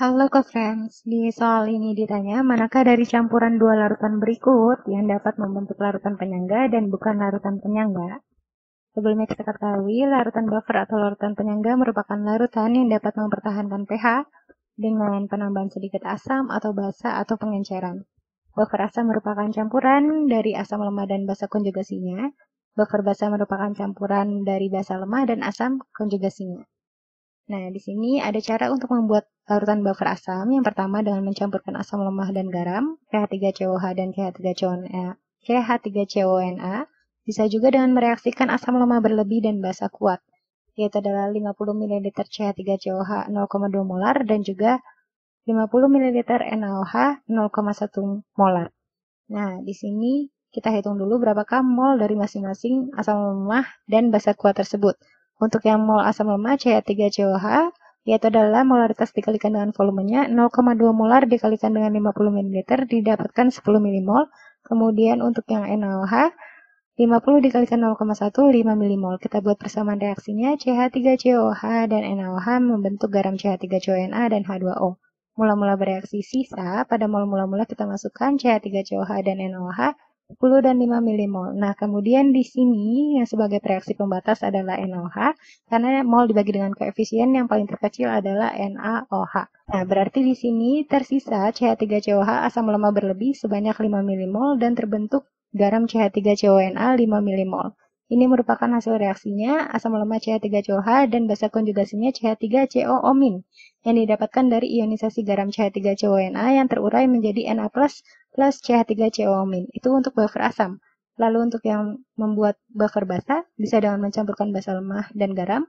Halo co-friends, di soal ini ditanya manakah dari campuran dua larutan berikut yang dapat membentuk larutan penyangga dan bukan larutan penyangga? Sebelumnya kita ketahui, larutan buffer atau larutan penyangga merupakan larutan yang dapat mempertahankan pH dengan penambahan sedikit asam atau basa atau pengenceran. Buffer asam merupakan campuran dari asam lemah dan basa konjugasinya. Buffer basa merupakan campuran dari basa lemah dan asam konjugasinya. Nah, di sini ada cara untuk membuat larutan buffer asam. Yang pertama dengan mencampurkan asam lemah dan garam, CH3COH dan CH3CONA. CH3CONA. Bisa juga dengan mereaksikan asam lemah berlebih dan basa kuat, yaitu adalah 50 ml CH3COH 0,2 molar dan juga 50 ml NaOH 0,1 molar. Nah, di sini kita hitung dulu berapakah mol dari masing-masing asam lemah dan basa kuat tersebut. Untuk yang mol asam lemah CH3COH, yaitu adalah molaritas dikalikan dengan volumenya, 0,2 molar dikalikan dengan 50 ml didapatkan 10 mmol. Kemudian untuk yang NaOH, 50 dikalikan 0,1, 5 mmol. Kita buat persamaan reaksinya, CH3COH dan NaOH membentuk garam CH3CONA dan H2O. Mula-mula bereaksi sisa, pada mol mula-mula kita masukkan CH3COH dan NaOH 10 dan 5 milimol. Nah, kemudian di sini yang sebagai reaksi pembatas adalah NaOH, karena mol dibagi dengan koefisien yang paling terkecil adalah NaOH. Nah, berarti di sini tersisa CH3COH asam lemah berlebih sebanyak 5 milimol dan terbentuk garam CH3CONA 5 milimol. Ini merupakan hasil reaksinya asam lemah CH3COH dan basa konjugasinya CH3COOmin yang didapatkan dari ionisasi garam CH3CONA yang terurai menjadi Na+, plus CH3COOmin. Itu untuk buffer asam. Lalu untuk yang membuat buffer basa, bisa dengan mencampurkan basa lemah dan garam,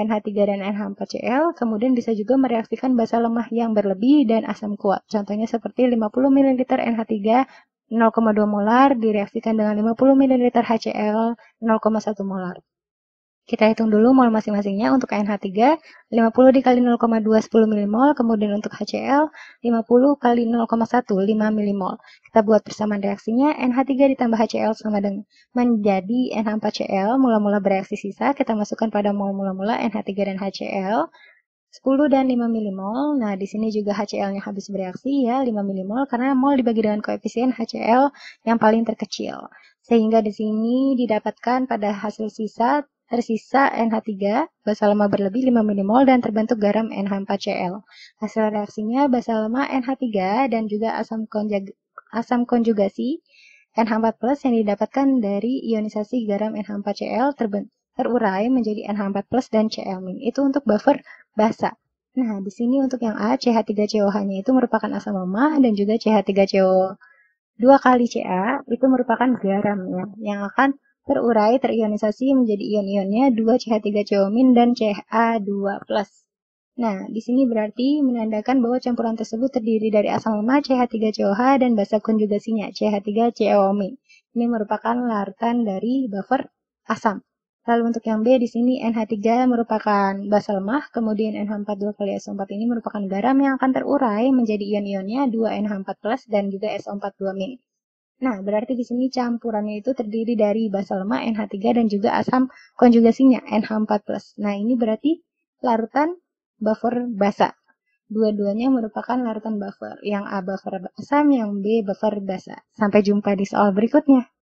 NH3 dan NH4Cl, kemudian bisa juga mereaksikan basa lemah yang berlebih dan asam kuat. Contohnya seperti 50 ml NH3 0,2 molar direaksikan dengan 50 ml HCl 0,1 molar. Kita hitung dulu mol masing-masingnya untuk NH3 50 dikali 0,2 10 mmol, kemudian untuk HCl 50 kali 0,1 5 mmol. Kita buat persamaan reaksinya NH3 ditambah HCl sama dengan menjadi NH4Cl, mula-mula bereaksi sisa, kita masukkan pada mol mula-mula NH3 dan HCl 10 dan 5 milimol. Nah, di sini juga HCl-nya habis bereaksi ya, 5 milimol karena mol dibagi dengan koefisien HCl yang paling terkecil. Sehingga di sini didapatkan pada hasil sisa tersisa NH3, basa lemah berlebih 5 milimol dan terbentuk garam NH4Cl. Hasil reaksinya basa lemah NH3 dan juga asam, konjug asam konjugasi NH4+ yang didapatkan dari ionisasi garam NH4Cl terurai menjadi NH4+ dan Cl-. Itu untuk buffer basa. Nah, di sini untuk yang A, CH3COH-nya itu merupakan asam lemah dan juga CH3CO 2 kali Ca itu merupakan garam ya, yang akan terurai terionisasi menjadi ion-ionnya 2 CH3CO- dan Ca2+. Nah, di sini berarti menandakan bahwa campuran tersebut terdiri dari asam lemah CH3COH dan basa konjugasinya CH3CO-. Ini merupakan larutan dari buffer asam. Lalu untuk yang B di sini NH3 merupakan basa lemah, kemudian NH4 2 kali SO4 ini merupakan garam yang akan terurai menjadi ion-ionnya 2NH4+ dan juga SO4 2-. Nah, berarti di sini campurannya itu terdiri dari basa lemah NH3 dan juga asam konjugasinya NH4+. Nah, ini berarti larutan buffer basa. Dua-duanya merupakan larutan buffer. Yang A buffer asam, yang B buffer basa. Sampai jumpa di soal berikutnya.